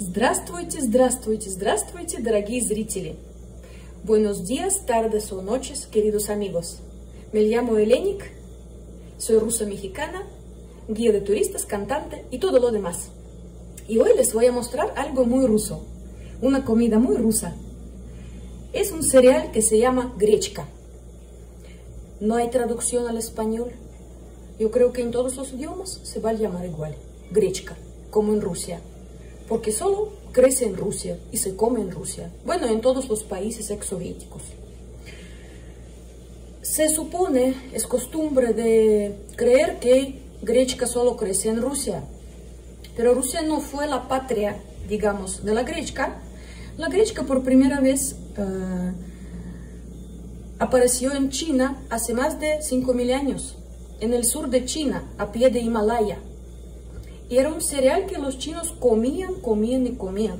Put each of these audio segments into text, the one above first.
Здравствуйте, здравствуйте, здравствуйте, дорогие зрители. Buenos días, tardes o noches, queridos amigos. Me llamo Elenik, soy ruso-mexicana, guía de turistas, cantante y todo lo demás. Y hoy les voy a mostrar algo muy ruso, una comida muy rusa. Es un cereal que se llama grechka. No hay traducción al español. Yo creo que en todos los idiomas se va a llamar igual, grechka, como en Rusia porque solo crece en Rusia y se come en Rusia. Bueno, en todos los países exsoviéticos. Se supone, es costumbre de creer que grechka solo crece en Rusia, pero Rusia no fue la patria, digamos, de la grechka. La grechka por primera vez uh, apareció en China hace más de 5.000 años, en el sur de China, a pie de Himalaya era un cereal que los chinos comían, comían y comían.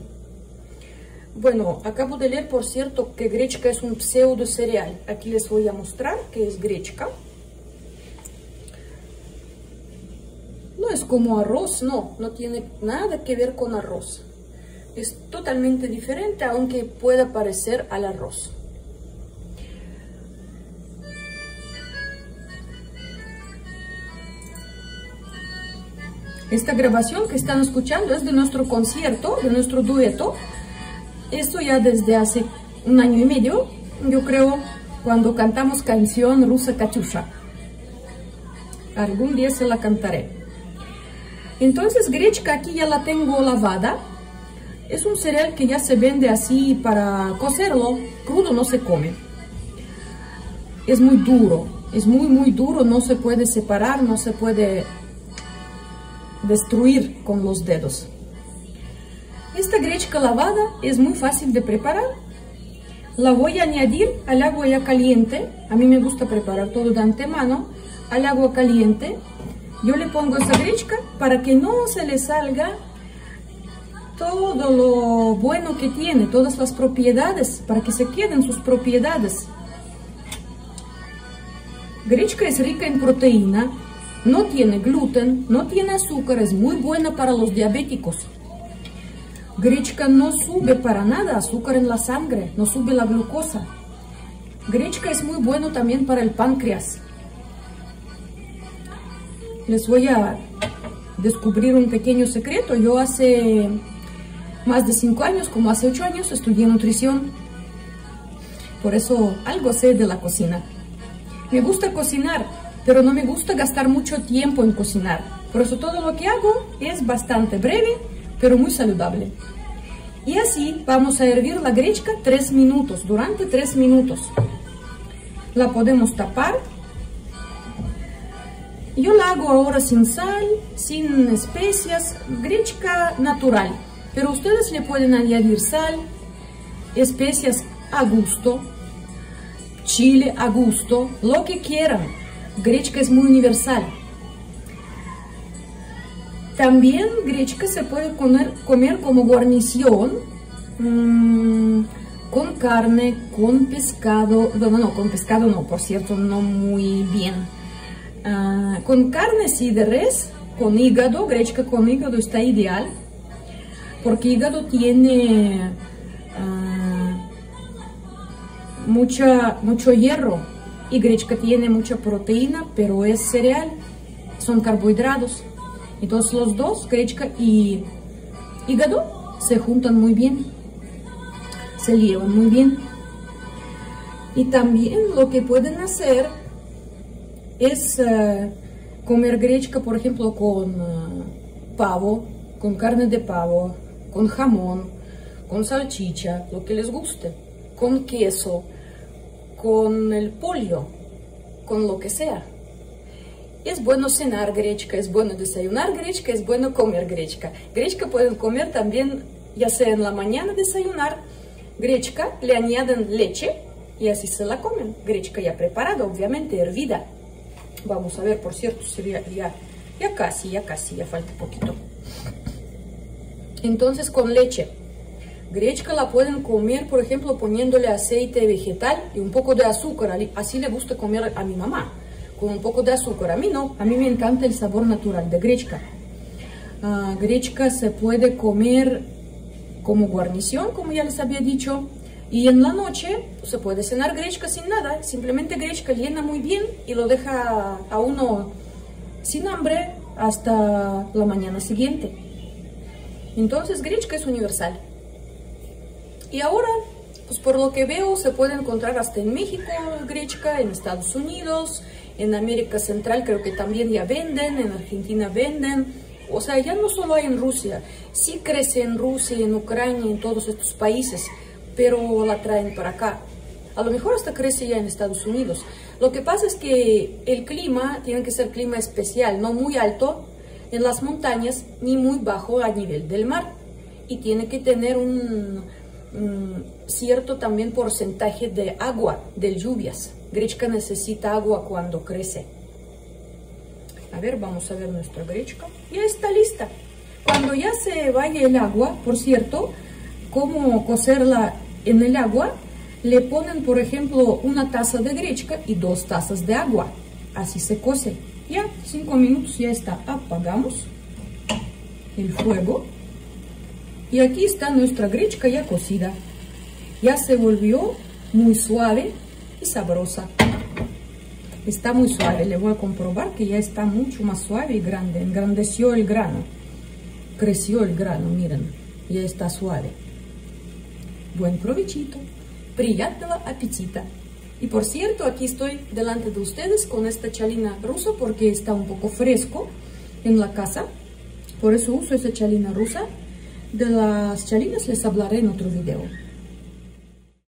Bueno, acabo de leer, por cierto, que grechka es un pseudo cereal. Aquí les voy a mostrar que es grechka. No es como arroz, no, no tiene nada que ver con arroz. Es totalmente diferente, aunque pueda parecer al arroz. Esta grabación que están escuchando es de nuestro concierto, de nuestro dueto. Esto ya desde hace un año y medio, yo creo, cuando cantamos canción rusa Kachusha. Algún día se la cantaré. Entonces, grechka aquí ya la tengo lavada. Es un cereal que ya se vende así para cocerlo. Crudo no se come. Es muy duro. Es muy, muy duro. No se puede separar, no se puede destruir con los dedos. Esta grechka lavada es muy fácil de preparar. La voy a añadir al agua ya caliente. A mí me gusta preparar todo de antemano. Al agua caliente yo le pongo esa grechka para que no se le salga todo lo bueno que tiene, todas las propiedades, para que se queden sus propiedades. Grechka es rica en proteína, no tiene gluten, no tiene azúcar, es muy buena para los diabéticos. Grechka no sube para nada azúcar en la sangre, no sube la glucosa. Grechka es muy bueno también para el páncreas. Les voy a descubrir un pequeño secreto. Yo hace más de cinco años, como hace ocho años, estudié nutrición. Por eso algo sé de la cocina. Me gusta cocinar, pero no me gusta gastar mucho tiempo en cocinar. Por eso todo lo que hago es bastante breve, pero muy saludable. Y así vamos a hervir la grechka 3 minutos, durante 3 minutos. La podemos tapar. Yo la hago ahora sin sal, sin especias, grechka natural. Pero ustedes le pueden añadir sal, especias a gusto, chile a gusto, lo que quieran. Grechka es muy universal. También grechka se puede comer, como guarnición con carne, con pescado, no, no, con pescado no, por cierto, no muy bien. Uh, con carne sí de res, con hígado, grechka con hígado está ideal, porque hígado tiene uh, mucha, mucho hierro y grechka tiene mucha proteína, pero es cereal, son carbohidratos. Entonces los dos, grechka y hígado, se juntan muy bien, se llevan muy bien. Y también lo que pueden hacer es uh, comer grechka, por ejemplo, con uh, pavo, con carne de pavo, con jamón, con salchicha, lo que les guste, con queso, con el pollo, con lo que sea. Es bueno cenar grechka, es bueno desayunar grechka, es bueno comer grechka. Grechka pueden comer también, ya sea en la mañana desayunar, grechka, le añaden leche y así se la comen. Grechka ya preparada, obviamente, hervida. Vamos a ver, por cierto, sería ya, ya casi, ya casi, ya falta poquito. Entonces con leche Grechka la pueden comer, por ejemplo, poniéndole aceite vegetal y un poco de azúcar. Así le gusta comer a mi mamá, con un poco de azúcar. A mí no, a mí me encanta el sabor natural de grechka. Uh, grechka se puede comer como guarnición, como ya les había dicho. Y en la noche se puede cenar grechka sin nada, simplemente grechka llena muy bien y lo deja a uno sin hambre hasta la mañana siguiente. Entonces grechka es universal. Y ahora, pues por lo que veo, se puede encontrar hasta en México grechka, en Estados Unidos, en América Central creo que también ya venden, en Argentina venden. O sea, ya no solo hay en Rusia, sí crece en Rusia, en Ucrania, en todos estos países pero la traen para acá. A lo mejor hasta crece ya en Estados Unidos. Lo que pasa es que el clima tiene que ser clima especial, no muy alto en las montañas ni muy bajo a nivel del mar. Y tiene que tener un, cierto también porcentaje de agua, de lluvias. Grechka necesita agua cuando crece. A ver, vamos a ver nuestra grechka. Ya está lista. Cuando ya se vaya el agua, por cierto, cómo cocerla en el agua, le ponen, por ejemplo, una taza de grechka y dos tazas de agua. Así se cose. Ya, cinco minutos ya está. Apagamos el fuego. Y aquí está nuestra grechka ya cocida. Ya se volvió muy suave y sabrosa. Está muy suave. Le voy a comprobar que ya está mucho más suave y grande. Engrandeció el grano. Creció el grano, miren. Ya está suave. Buen provechito, приятного apetita. Y por cierto, aquí estoy delante de ustedes con esta chalina rusa porque está un poco fresco en la casa. Por eso uso esa chalina rusa. de las chalinas les hablaré en otro video.